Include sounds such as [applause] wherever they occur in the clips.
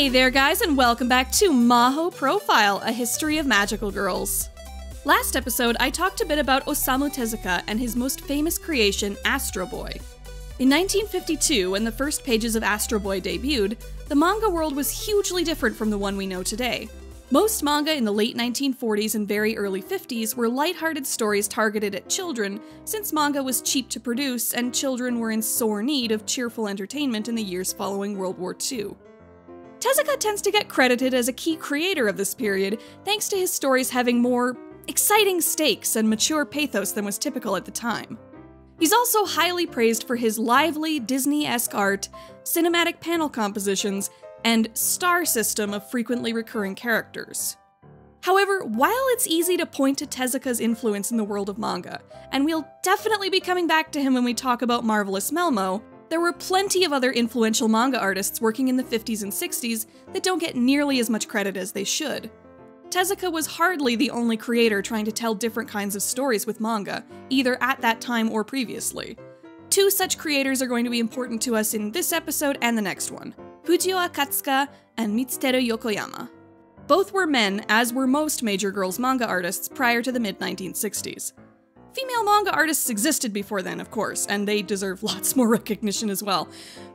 Hey there, guys, and welcome back to Mahou Profile, a history of magical girls. Last episode, I talked a bit about Osamu Tezuka and his most famous creation, Astro Boy. In 1952, when the first pages of Astro Boy debuted, the manga world was hugely different from the one we know today. Most manga in the late 1940s and very early 50s were lighthearted stories targeted at children, since manga was cheap to produce and children were in sore need of cheerful entertainment in the years following World War II. Tezuka tends to get credited as a key creator of this period, thanks to his stories having more exciting stakes and mature pathos than was typical at the time. He's also highly praised for his lively, Disney esque art, cinematic panel compositions, and star system of frequently recurring characters. However, while it's easy to point to Tezuka's influence in the world of manga, and we'll definitely be coming back to him when we talk about Marvelous Melmo, there were plenty of other influential manga artists working in the 50s and 60s that don't get nearly as much credit as they should. Tezuka was hardly the only creator trying to tell different kinds of stories with manga, either at that time or previously. Two such creators are going to be important to us in this episode and the next one Fujio Akatsuka and Mitsuteru Yokoyama. Both were men, as were most major girls manga artists prior to the mid 1960s. Female manga artists existed before then, of course, and they deserve [laughs] lots more recognition as well.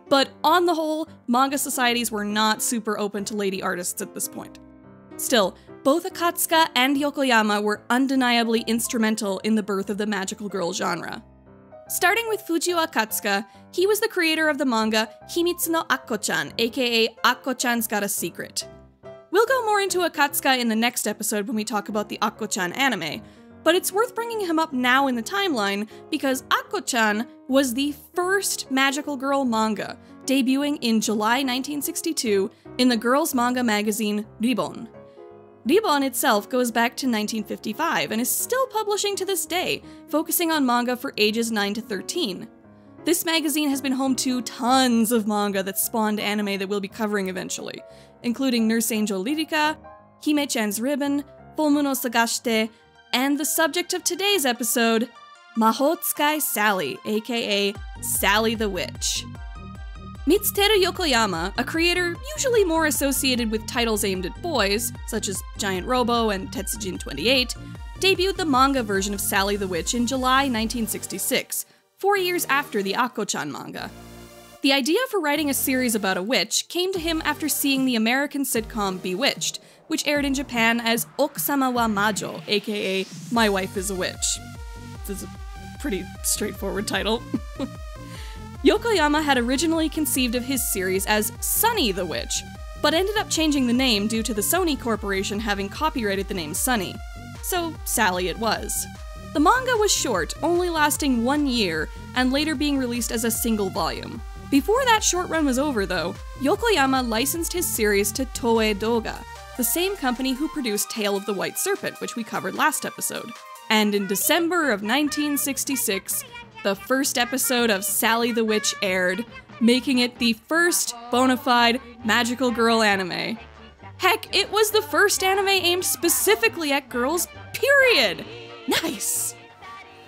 But on the whole, manga societies were not super open to lady artists at this point. Still, both Akatsuka and Yokoyama were undeniably instrumental in the birth of the magical girl genre. Starting with Fujio Akatsuka, he was the creator of the manga Himitsu no Akko-chan, aka Akko-chan's Got a Secret. We'll go more into Akatsuka in the next episode when we talk about the Akko-chan anime, but it's worth bringing him up now in the timeline because Akko-chan was the first magical girl manga, debuting in July 1962 in the girls' manga magazine Ribbon. Ribbon itself goes back to 1955 and is still publishing to this day, focusing on manga for ages 9 to 13. This magazine has been home to tons of manga that spawned anime that we'll be covering eventually, including Nurse Angel Lyrica, Hime-chan's Ribbon, no Sagashite, and the subject of today's episode, Mahotsukai Sally, aka Sally the Witch. Mitsuteru Yokoyama, a creator usually more associated with titles aimed at boys, such as Giant Robo and Tetsujin 28, debuted the manga version of Sally the Witch in July 1966, four years after the Akko-chan manga. The idea for writing a series about a witch came to him after seeing the American sitcom Bewitched, which aired in Japan as Okusama wa Majo, aka My Wife is a Witch. This is a pretty straightforward title. [laughs] Yokoyama had originally conceived of his series as Sunny the Witch, but ended up changing the name due to the Sony Corporation having copyrighted the name Sunny. So, Sally it was. The manga was short, only lasting one year, and later being released as a single volume. Before that short run was over, though, Yokoyama licensed his series to Toei Doga, the same company who produced Tale of the White Serpent, which we covered last episode. And in December of 1966, the first episode of Sally the Witch aired, making it the first bona fide magical girl anime. Heck, it was the first anime aimed specifically at girls, period! Nice!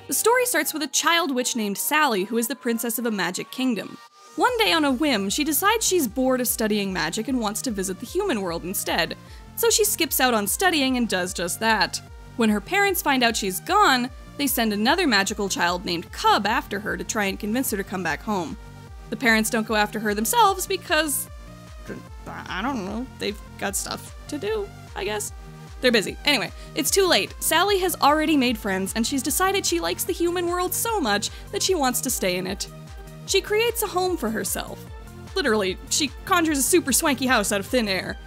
The story starts with a child witch named Sally who is the princess of a magic kingdom. One day, on a whim, she decides she's bored of studying magic and wants to visit the human world instead, so she skips out on studying and does just that. When her parents find out she's gone, they send another magical child named Cub after her to try and convince her to come back home. The parents don't go after her themselves because. I don't know, they've got stuff to do, I guess. They're busy. Anyway, it's too late. Sally has already made friends, and she's decided she likes the human world so much that she wants to stay in it. She creates a home for herself. Literally, she conjures a super swanky house out of thin air,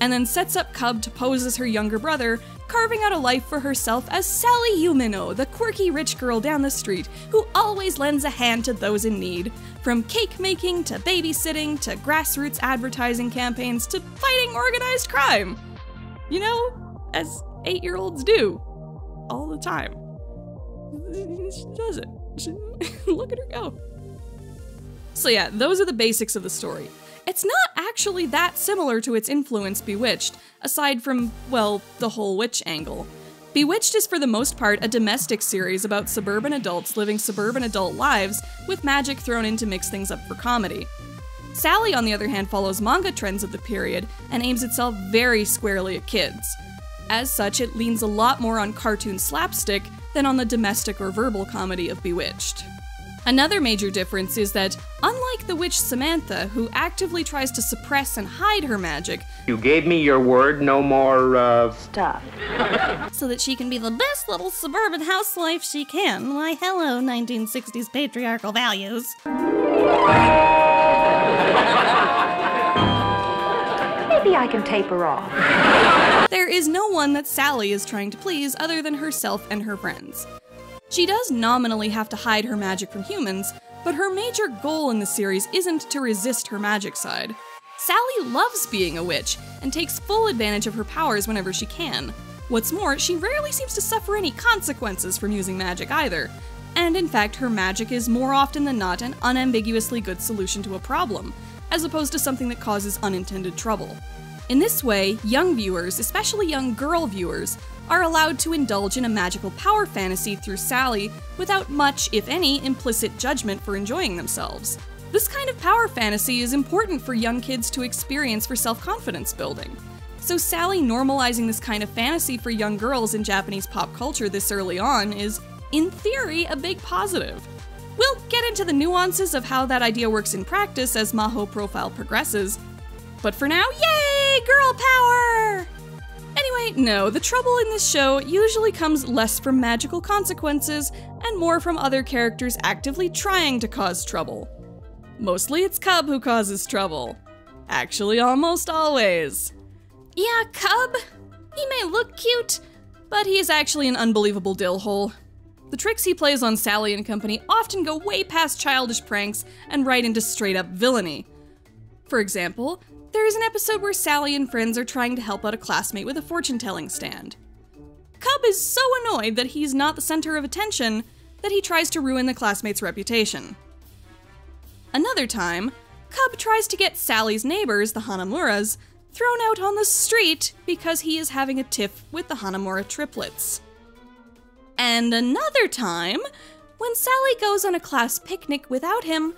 and then sets up Cub to pose as her younger brother, carving out a life for herself as Sally Umino, the quirky rich girl down the street who always lends a hand to those in need. From cake making to babysitting to grassroots advertising campaigns to fighting organized crime. You know, as eight year olds do. All the time. She does it. She, [laughs] look at her go. So, yeah, those are the basics of the story. It's not actually that similar to its influence Bewitched, aside from, well, the whole witch angle. Bewitched is for the most part a domestic series about suburban adults living suburban adult lives with magic thrown in to mix things up for comedy. Sally, on the other hand, follows manga trends of the period and aims itself very squarely at kids. As such, it leans a lot more on cartoon slapstick than on the domestic or verbal comedy of Bewitched. Another major difference is that, unlike the witch Samantha, who actively tries to suppress and hide her magic, You gave me your word, no more, uh. Stuff. so that she can be the best little suburban housewife she can. Why, hello, 1960s patriarchal values. Maybe I can taper off. there is no one that Sally is trying to please other than herself and her friends. She does nominally have to hide her magic from humans, but her major goal in the series isn't to resist her magic side. Sally loves being a witch and takes full advantage of her powers whenever she can. What's more, she rarely seems to suffer any consequences from using magic either, and in fact, her magic is more often than not an unambiguously good solution to a problem, as opposed to something that causes unintended trouble. In this way, young viewers, especially young girl viewers, are allowed to indulge in a magical power fantasy through Sally without much, if any, implicit judgment for enjoying themselves. This kind of power fantasy is important for young kids to experience for self confidence building. So, Sally normalizing this kind of fantasy for young girls in Japanese pop culture this early on is, in theory, a big positive. We'll get into the nuances of how that idea works in practice as Mahou Profile progresses, but for now, yay! Girl power! Anyway, no, the trouble in this show usually comes less from magical consequences and more from other characters actively trying to cause trouble. Mostly it's Cub who causes trouble. Actually, almost always. Yeah, Cub, he may look cute, but he is actually an unbelievable dillhole. The tricks he plays on Sally and company often go way past childish pranks and right into straight up villainy. For example, there is an episode where Sally and friends are trying to help out a classmate with a fortune telling stand. Cub is so annoyed that he's not the center of attention that he tries to ruin the classmate's reputation. Another time, Cub tries to get Sally's neighbors, the Hanamuras, thrown out on the street because he is having a tiff with the Hanamura triplets. And another time, when Sally goes on a class picnic without him,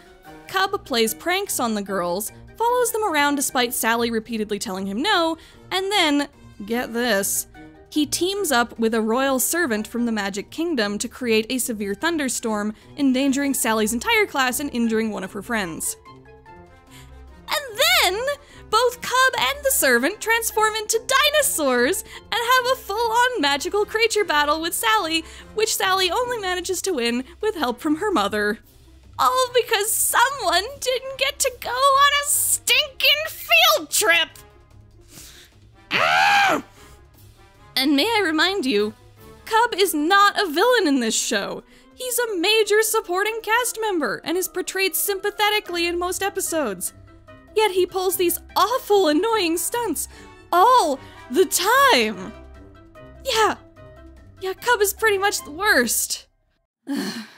Cub plays pranks on the girls, follows them around despite Sally repeatedly telling him no, and then, get this, he teams up with a royal servant from the Magic Kingdom to create a severe thunderstorm, endangering Sally's entire class and injuring one of her friends. And then, both Cub and the servant transform into dinosaurs and have a full on magical creature battle with Sally, which Sally only manages to win with help from her mother. All because someone didn't get to go on a stinking field trip! Ah! And may I remind you, Cub is not a villain in this show. He's a major supporting cast member and is portrayed sympathetically in most episodes. Yet he pulls these awful, annoying stunts all the time. Yeah, yeah, Cub is pretty much the worst. [sighs] [sighs]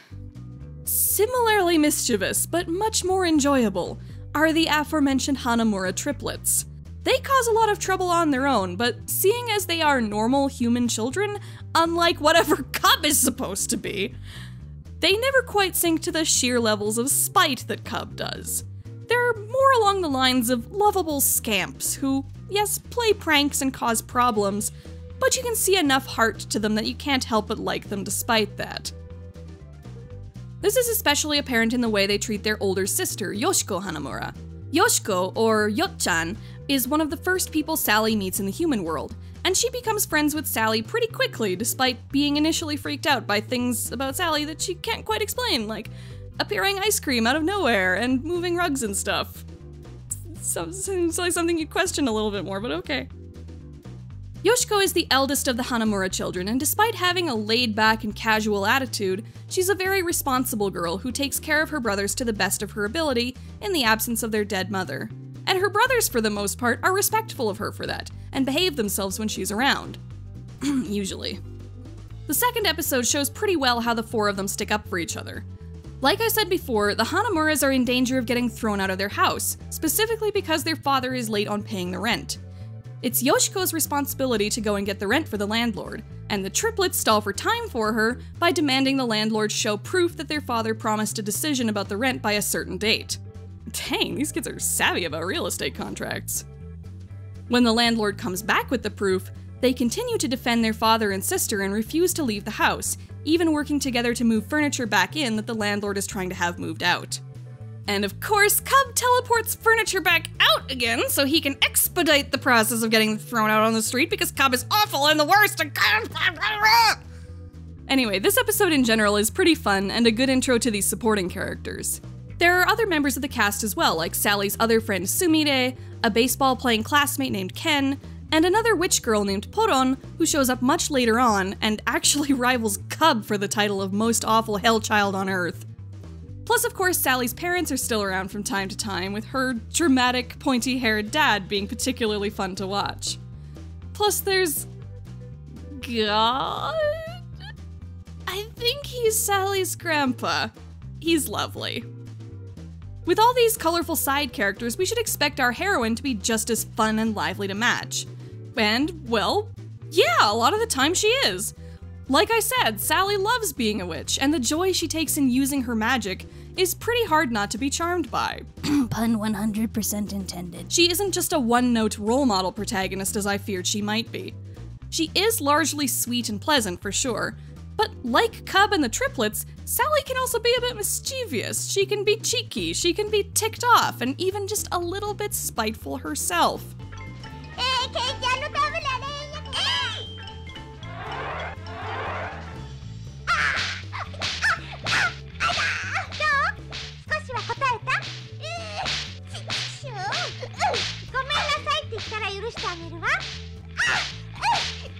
Similarly mischievous, but much more enjoyable, are the aforementioned Hanamura triplets. They cause a lot of trouble on their own, but seeing as they are normal human children, unlike whatever [laughs] Cub is supposed to be, they never quite sink to the sheer levels of spite that Cub does. They're more along the lines of lovable scamps who, yes, play pranks and cause problems, but you can see enough heart to them that you can't help but like them despite that. This is especially apparent in the way they treat their older sister, Yoshiko Hanamura. Yoshiko, or Yotchan, is one of the first people Sally meets in the human world, and she becomes friends with Sally pretty quickly despite being initially freaked out by things about Sally that she can't quite explain, like appearing ice cream out of nowhere and moving rugs and stuff. Seems like something you'd question a little bit more, but okay. Yoshiko is the eldest of the Hanamura children, and despite having a laid back and casual attitude, she's a very responsible girl who takes care of her brothers to the best of her ability in the absence of their dead mother. And her brothers, for the most part, are respectful of her for that, and behave themselves when she's around. [clears throat] Usually. The second episode shows pretty well how the four of them stick up for each other. Like I said before, the Hanamuras are in danger of getting thrown out of their house, specifically because their father is late on paying the rent. It's Yoshiko's responsibility to go and get the rent for the landlord, and the triplets stall for time for her by demanding the landlord show proof that their father promised a decision about the rent by a certain date. Dang, these kids are savvy about real estate contracts. When the landlord comes back with the proof, they continue to defend their father and sister and refuse to leave the house, even working together to move furniture back in that the landlord is trying to have moved out. And of course, Cub teleports furniture back out again so he can expedite the process of getting thrown out on the street because Cub is awful and the worst. Anyway, this episode in general is pretty fun and a good intro to these supporting characters. There are other members of the cast as well, like Sally's other friend Sumire, a baseball playing classmate named Ken, and another witch girl named Poron, who shows up much later on and actually [laughs] rivals Cub for the title of most awful hell child on Earth. Plus, of course, Sally's parents are still around from time to time, with her dramatic, pointy haired dad being particularly fun to watch. Plus, there's. God? I think he's Sally's grandpa. He's lovely. With all these colorful side characters, we should expect our heroine to be just as fun and lively to match. And, well, yeah, a lot of the time she is. Like I said, Sally loves being a witch, and the joy she takes in using her magic is pretty hard not to be charmed by. [clears throat] Pun 100% intended. She isn't just a one note role model protagonist as I feared she might be. She is largely sweet and pleasant for sure, but like Cub and the triplets, Sally can also be a bit mischievous. She can be cheeky, she can be ticked off, and even just a little bit spiteful herself.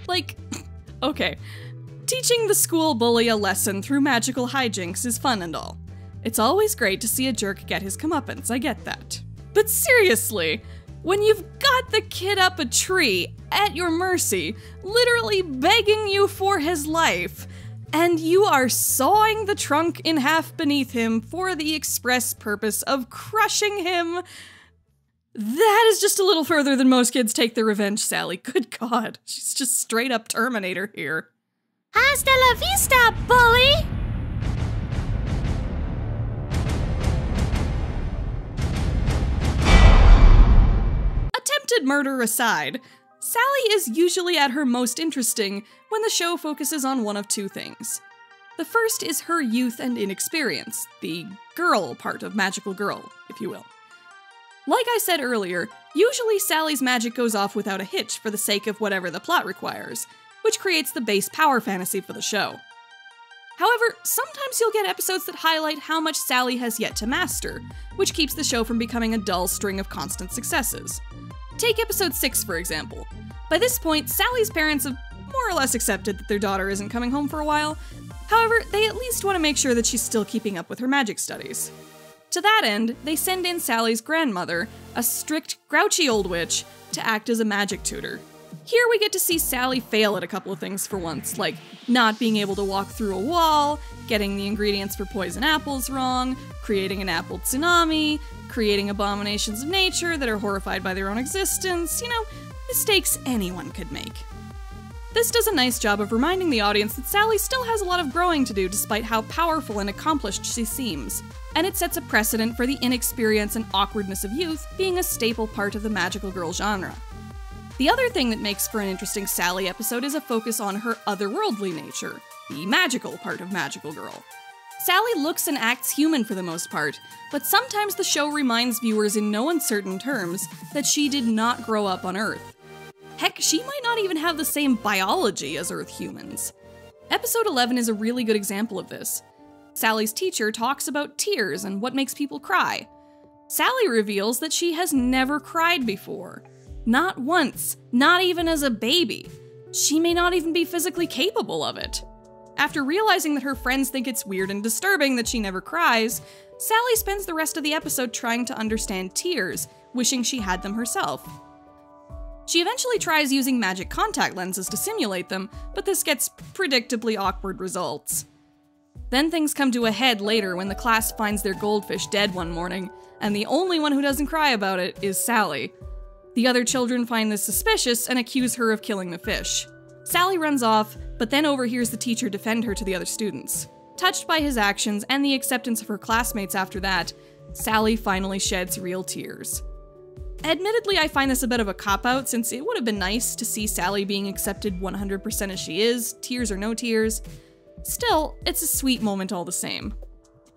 Like, okay. Teaching the school bully a lesson through magical hijinks is fun and all. It's always great to see a jerk get his comeuppance, I get that. But seriously, when you've got the kid up a tree at your mercy, literally begging you for his life, and you are sawing the trunk in half beneath him for the express purpose of crushing him, that is just a little further than most kids take their revenge, Sally. Good God. She's just straight up Terminator here. Hasta la vista, bully! Attempted murder aside, Sally is usually at her most interesting when the show focuses on one of two things. The first is her youth and inexperience, the girl part of Magical Girl, if you will. Like I said earlier, usually Sally's magic goes off without a hitch for the sake of whatever the plot requires, which creates the base power fantasy for the show. However, sometimes you'll get episodes that highlight how much Sally has yet to master, which keeps the show from becoming a dull string of constant successes. Take episode 6, for example. By this point, Sally's parents have more or less accepted that their daughter isn't coming home for a while. However, they at least want to make sure that she's still keeping up with her magic studies. To that end, they send in Sally's grandmother, a strict, grouchy old witch, to act as a magic tutor. Here we get to see Sally fail at a couple of things for once, like not being able to walk through a wall, getting the ingredients for poison apples wrong, creating an apple tsunami, creating abominations of nature that are horrified by their own existence, you know, mistakes anyone could make. This does a nice job of reminding the audience that Sally still has a lot of growing to do despite how powerful and accomplished she seems. And it sets a precedent for the inexperience and awkwardness of youth being a staple part of the magical girl genre. The other thing that makes for an interesting Sally episode is a focus on her otherworldly nature, the magical part of Magical Girl. Sally looks and acts human for the most part, but sometimes the show reminds viewers in no uncertain terms that she did not grow up on Earth. Heck, she might not even have the same biology as Earth humans. Episode 11 is a really good example of this. Sally's teacher talks about tears and what makes people cry. Sally reveals that she has never cried before. Not once, not even as a baby. She may not even be physically capable of it. After realizing that her friends think it's weird and disturbing that she never cries, Sally spends the rest of the episode trying to understand tears, wishing she had them herself. She eventually tries using magic contact lenses to simulate them, but this gets predictably awkward results. Then things come to a head later when the class finds their goldfish dead one morning, and the only one who doesn't cry about it is Sally. The other children find this suspicious and accuse her of killing the fish. Sally runs off, but then overhears the teacher defend her to the other students. Touched by his actions and the acceptance of her classmates after that, Sally finally sheds real tears. Admittedly, I find this a bit of a cop out since it would have been nice to see Sally being accepted 100% as she is, tears or no tears. Still, it's a sweet moment all the same.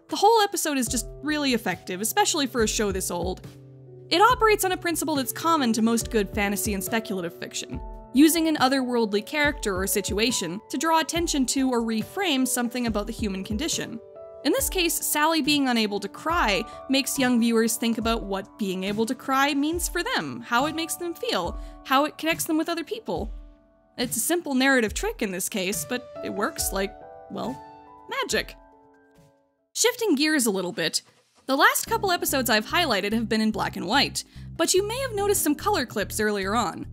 The whole episode is just really effective, especially for a show this old. It operates on a principle that's common to most good fantasy and speculative fiction using an otherworldly character or situation to draw attention to or reframe something about the human condition. In this case, Sally being unable to cry makes young viewers think about what being able to cry means for them, how it makes them feel, how it connects them with other people. It's a simple narrative trick in this case, but it works like, well, magic. Shifting gears a little bit, the last couple episodes I've highlighted have been in black and white, but you may have noticed some color clips earlier on.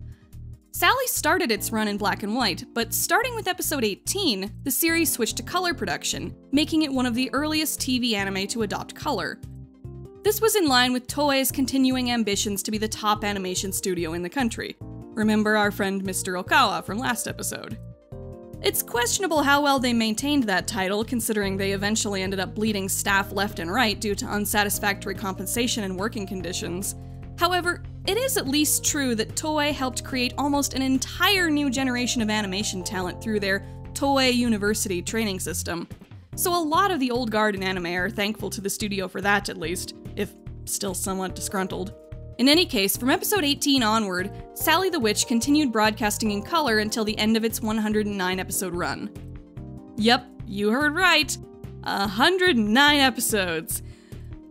Sally started its run in black and white, but starting with episode 18, the series switched to color production, making it one of the earliest TV anime to adopt color. This was in line with Toei's continuing ambitions to be the top animation studio in the country. Remember our friend Mr. Okawa from last episode. It's questionable how well they maintained that title, considering they eventually ended up bleeding staff left and right due to unsatisfactory compensation and working conditions. However, it is at least true that Toei helped create almost an entire new generation of animation talent through their Toei University training system. So a lot of the old guard in anime are thankful to the studio for that at least, if still somewhat disgruntled. In any case, from episode 18 onward, Sally the Witch continued broadcasting in color until the end of its 109 episode run. Yep, you heard right. 109 episodes.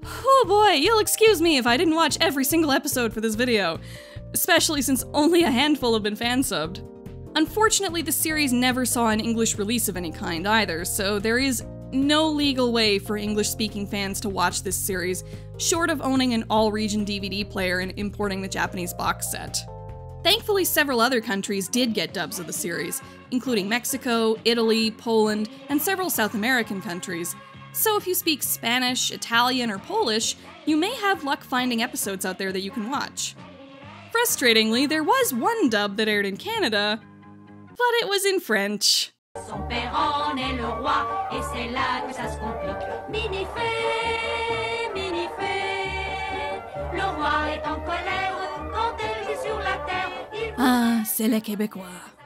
Oh boy, you'll excuse me if I didn't watch every single episode for this video, especially since only a handful have been fansubbed. Unfortunately, the series never saw an English release of any kind either, so there is no legal way for English speaking fans to watch this series, short of owning an all region DVD player and importing the Japanese box set. Thankfully, several other countries did get dubs of the series, including Mexico, Italy, Poland, and several South American countries, so if you speak Spanish, Italian, or Polish, you may have luck finding episodes out there that you can watch. Frustratingly, there was one dub that aired in Canada, but it was in French. Ah, c'est le Québécois.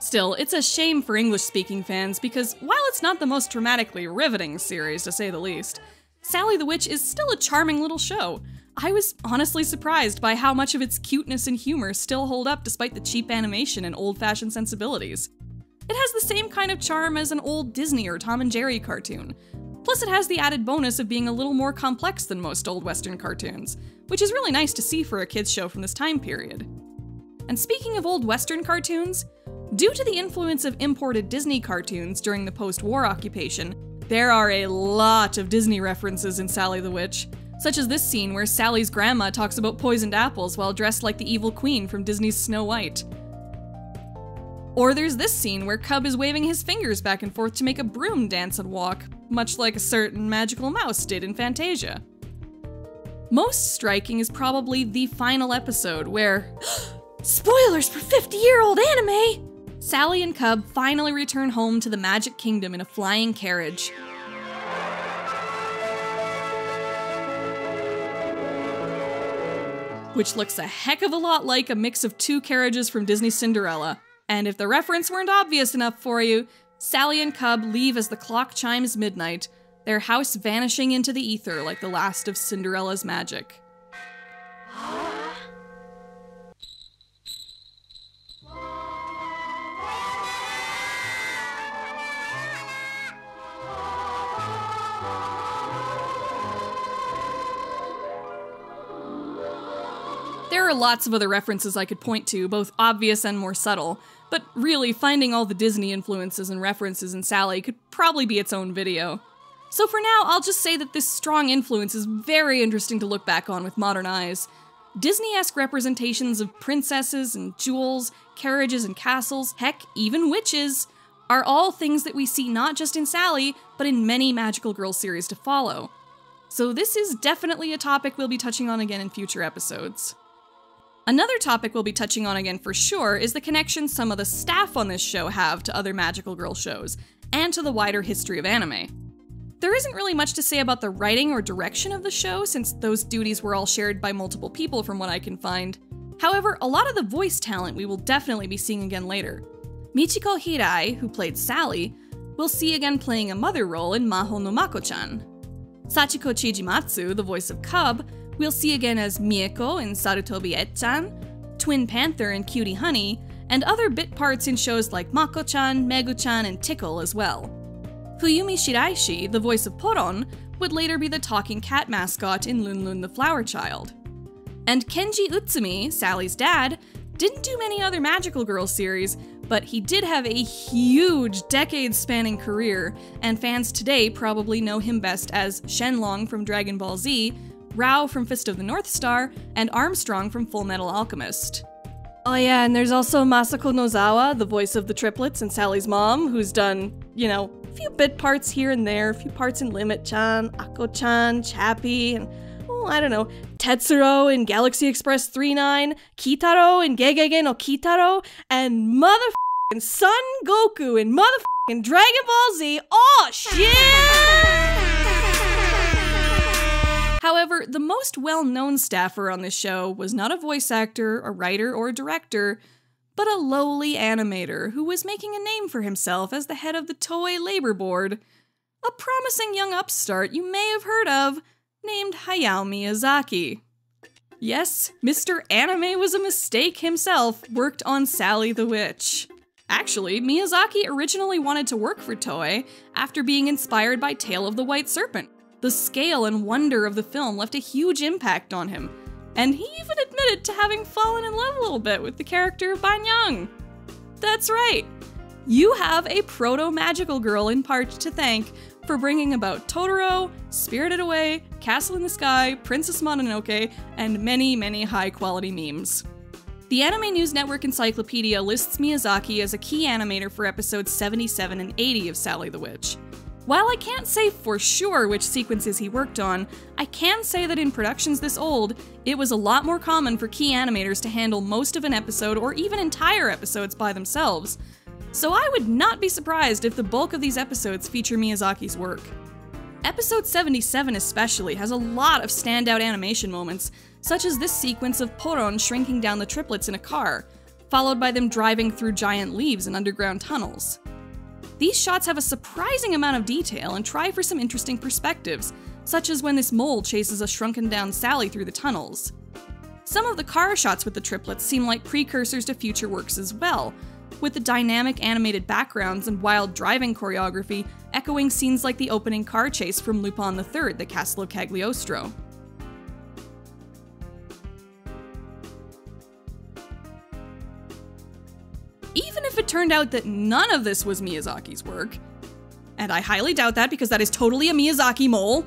Still, it's a shame for English speaking fans because while it's not the most dramatically riveting series, to say the least, Sally the Witch is still a charming little show. I was honestly surprised by how much of its cuteness and humor still hold up despite the cheap animation and old fashioned sensibilities. It has the same kind of charm as an old Disney or Tom and Jerry cartoon. Plus, it has the added bonus of being a little more complex than most old Western cartoons, which is really nice to see for a kids' show from this time period. And speaking of old Western cartoons, Due to the influence of imported Disney cartoons during the post war occupation, there are a lot of Disney references in Sally the Witch, such as this scene where Sally's grandma talks about poisoned apples while dressed like the evil queen from Disney's Snow White. Or there's this scene where Cub is waving his fingers back and forth to make a broom dance and walk, much like a certain magical mouse did in Fantasia. Most striking is probably the final episode where. [gasps] Spoilers for 50 year old anime! Sally and Cub finally return home to the Magic Kingdom in a flying carriage. Which looks a heck of a lot like a mix of two carriages from Disney's Cinderella. And if the reference weren't obvious enough for you, Sally and Cub leave as the clock chimes midnight, their house vanishing into the ether like the last of Cinderella's magic. Are lots of other references I could point to, both obvious and more subtle, but really, finding all the Disney influences and references in Sally could probably be its own video. So for now, I'll just say that this strong influence is very interesting to look back on with modern eyes. Disney esque representations of princesses and jewels, carriages and castles, heck, even witches, are all things that we see not just in Sally, but in many Magical Girl series to follow. So, this is definitely a topic we'll be touching on again in future episodes. Another topic we'll be touching on again for sure is the connection some of the staff on this show have to other Magical Girl shows, and to the wider history of anime. There isn't really much to say about the writing or direction of the show, since those duties were all shared by multiple people from what I can find. However, a lot of the voice talent we will definitely be seeing again later. Michiko Hirai, who played Sally, we'll see again playing a mother role in Maho no Mako-chan. Sachiko Chijimatsu, the voice of Cub, we'll see again as Mieko in Sarutobi Etchan, Twin Panther in Cutie Honey, and other bit parts in shows like Mako-chan, Megu-chan, and Tickle as well. Fuyumi Shiraishi, the voice of Poron, would later be the talking cat mascot in Lun Lun the Flower Child. And Kenji Utsumi, Sally's dad, didn't do many other Magical Girl series, but he did have a huge decade spanning career, and fans today probably know him best as Shenlong from Dragon Ball Z, Raoh from Fist of the North Star, and Armstrong from Full Metal Alchemist. Oh yeah, and there's also Masako Nozawa, the voice of the triplets and Sally's mom, who's done, you know, a few bit parts here and there, a few parts in Limit Chan, Akko Chan, Chappie, and oh, I don't know, Tetsuro in Galaxy Express 39, Kitaro in Gegege no Kitaro, and motherfucking Son Goku in motherfucking Dragon Ball Z. Oh shit! However, the most well known staffer on this show was not a voice actor, a writer, or a director, but a lowly animator who was making a name for himself as the head of the Toei Labor Board. A promising young upstart you may have heard of, named Hayao Miyazaki. Yes, Mr. Anime was a mistake himself, worked on Sally the Witch. Actually, Miyazaki originally wanted to work for Toei after being inspired by Tale of the White Serpent. The scale and wonder of the film left a huge impact on him, and he even admitted to having fallen in love a little bit with the character of Bai Niang. That's right, you have a proto magical girl in part to thank for bringing about Totoro, Spirited Away, Castle in the Sky, Princess Mononoke, and many, many high quality memes. The Anime News Network Encyclopedia lists Miyazaki as a key animator for episodes 77 and 80 of Sally the Witch. While I can't say for sure which sequences he worked on, I can say that in productions this old, it was a lot more common for key animators to handle most of an episode or even entire episodes by themselves. So I would not be surprised if the bulk of these episodes feature Miyazaki's work. Episode 77 especially has a lot of standout animation moments, such as this sequence of Poron shrinking down the triplets in a car, followed by them driving through giant leaves and underground tunnels. These shots have a surprising amount of detail and try for some interesting perspectives, such as when this mole chases a shrunken down Sally through the tunnels. Some of the car shots with the triplets seem like precursors to future works as well, with the dynamic animated backgrounds and wild driving choreography echoing scenes like the opening car chase from Lupin III, The Castle of Cagliostro. It turned out that none of this was Miyazaki's work, and I highly doubt that because that is totally a Miyazaki mole,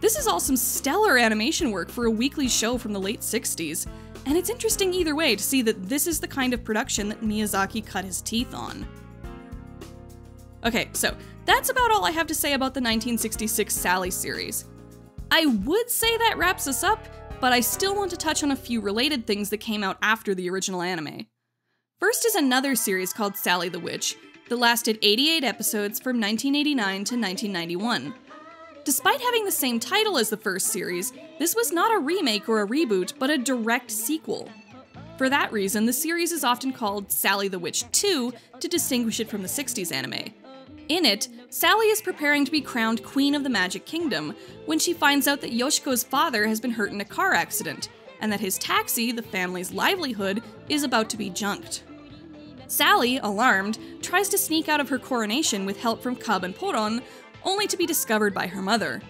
this is all some stellar animation work for a weekly show from the late 60s, and it's interesting either way to see that this is the kind of production that Miyazaki cut his teeth on. Okay, so that's about all I have to say about the 1966 Sally series. I would say that wraps us up, but I still want to touch on a few related things that came out after the original anime. First is another series called Sally the Witch that lasted 88 episodes from 1989 to 1991. Despite having the same title as the first series, this was not a remake or a reboot, but a direct sequel. For that reason, the series is often called Sally the Witch 2 to distinguish it from the 60s anime. In it, Sally is preparing to be crowned Queen of the Magic Kingdom when she finds out that Yoshiko's father has been hurt in a car accident, and that his taxi, the family's livelihood, is about to be junked. Sally, alarmed, tries to sneak out of her coronation with help from Cub and Poron, only to be discovered by her mother.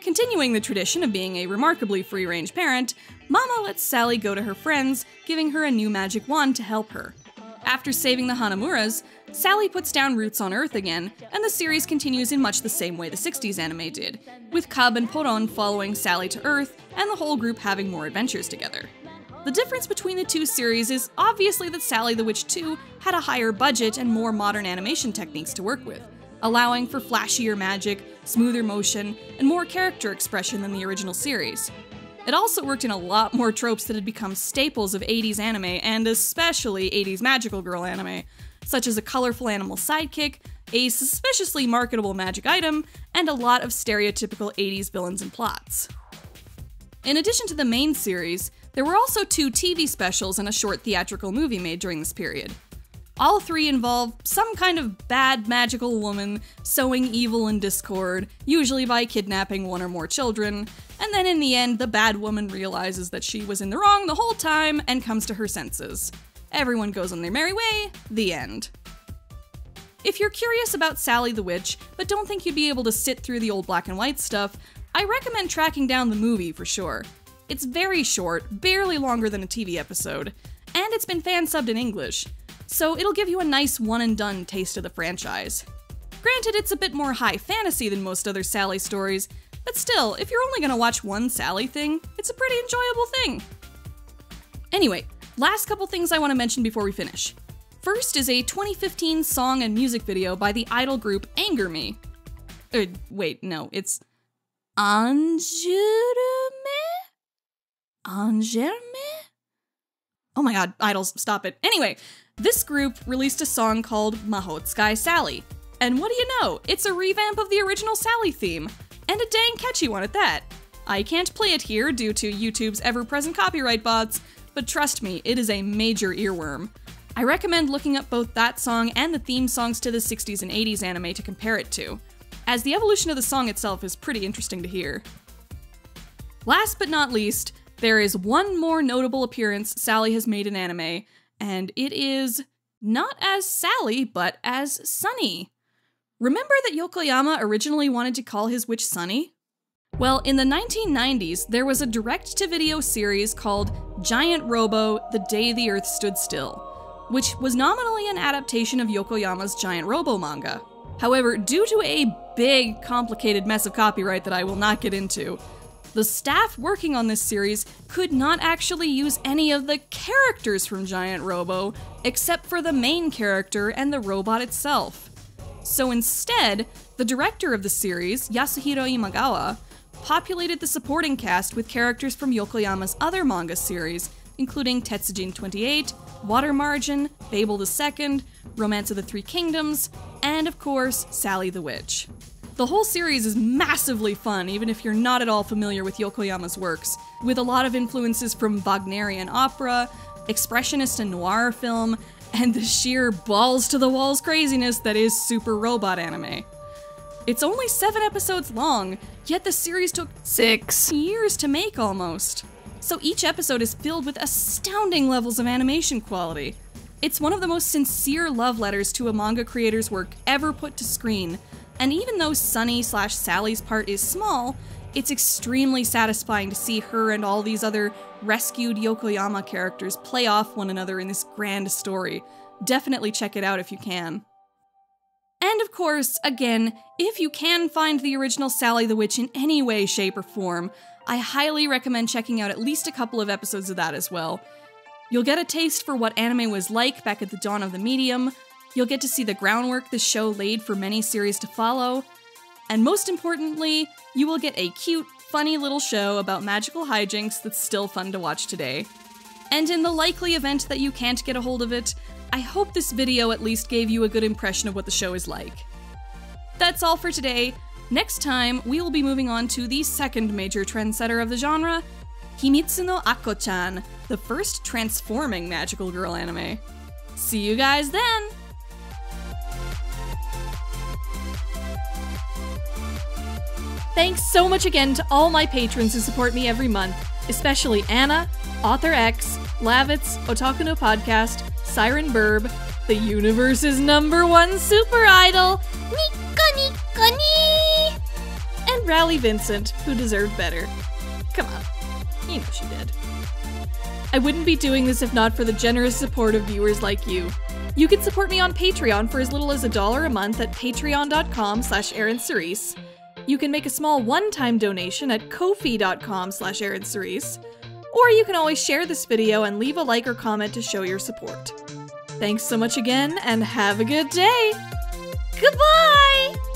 Continuing the tradition of being a remarkably free range parent, Mama lets Sally go to her friends, giving her a new magic wand to help her. After saving the Hanamuras, Sally puts down roots on Earth again, and the series continues in much the same way the 60s anime did, with Cub and Poron following Sally to Earth and the whole group having more adventures together. The difference between the two series is obviously that Sally the Witch 2 had a higher budget and more modern animation techniques to work with, allowing for flashier magic, smoother motion, and more character expression than the original series. It also worked in a lot more tropes that had become staples of 80s anime, and especially 80s magical girl anime, such as a colorful animal sidekick, a suspiciously marketable magic item, and a lot of stereotypical 80s villains and plots. In addition to the main series, there were also two TV specials and a short theatrical movie made during this period. All three involve some kind of bad magical woman sowing evil and discord, usually by kidnapping one or more children, and then in the end, the bad woman realizes that she was in the wrong the whole time and comes to her senses. Everyone goes on their merry way, the end. If you're curious about Sally the Witch, but don't think you'd be able to sit through the old black and white stuff, I recommend tracking down the movie for sure. It's very short, barely longer than a TV episode, and it's been fan subbed in English, so it'll give you a nice one and done taste of the franchise. Granted, it's a bit more high fantasy than most other Sally stories, but still, if you're only gonna watch one Sally thing, it's a pretty enjoyable thing. Anyway, last couple things I want to mention before we finish. First is a 2015 song and music video by the idol group Anger Me. Uh, wait, no, it's Angerme? Angerme? Oh my god, idols, stop it. Anyway, this group released a song called Mahoutsukai Sally. And what do you know? It's a revamp of the original Sally theme, and a dang catchy one at that. I can't play it here due to YouTube's ever present copyright bots, but trust me, it is a major earworm. I recommend looking up both that song and the theme songs to the 60s and 80s anime to compare it to, as the evolution of the song itself is pretty interesting to hear. Last but not least, there is one more notable appearance Sally has made in anime, and it is not as Sally, but as Sunny. Remember that Yokoyama originally wanted to call his witch Sunny? Well, in the 1990s, there was a direct to video series called Giant Robo The Day the Earth Stood Still, which was nominally an adaptation of Yokoyama's Giant Robo manga. However, due to a big, complicated mess of copyright that I will not get into, the staff working on this series could not actually use any of the characters from Giant Robo, except for the main character and the robot itself. So instead, the director of the series, Yasuhiro Imagawa, populated the supporting cast with characters from Yokoyama's other manga series, including Tetsujin 28, Water Margin, Babel II, Romance of the Three Kingdoms, and of course, Sally the Witch. The whole series is massively fun, even if you're not at all familiar with Yokoyama's works, with a lot of influences from Wagnerian opera, expressionist and noir film, and the sheer balls to the walls craziness that is super robot anime. It's only seven episodes long, yet the series took six years to make almost. So each episode is filled with astounding levels of animation quality. It's one of the most sincere love letters to a manga creator's work ever put to screen, and even though Sunny slash Sally's part is small, it's extremely satisfying to see her and all these other rescued Yokoyama characters play off one another in this grand story. Definitely check it out if you can. And of course, again, if you can find the original Sally the Witch in any way, shape, or form, I highly recommend checking out at least a couple of episodes of that as well. You'll get a taste for what anime was like back at the dawn of the medium, You'll get to see the groundwork the show laid for many series to follow. And most importantly, you will get a cute, funny little show about magical hijinks that's still fun to watch today. And in the likely event that you can't get a hold of it, I hope this video at least gave you a good impression of what the show is like. That's all for today. Next time, we will be moving on to the second major trendsetter of the genre, Himitsu no Akko-chan, the first transforming magical girl anime. See you guys then! Thanks so much again to all my patrons who support me every month, especially Anna, Author X, Lavitz, Otaku no Podcast, Siren Burb, the universe's number one super idol, Nika Nika and Rally Vincent, who deserved better. Come on, you know she did. I wouldn't be doing this if not for the generous support of viewers like you. You can support me on Patreon for as little as a dollar a month at patreon.com slash Cerise. You can make a small one-time donation at ko-fi.com slash or you can always share this video and leave a like or comment to show your support. Thanks so much again, and have a good day! Goodbye!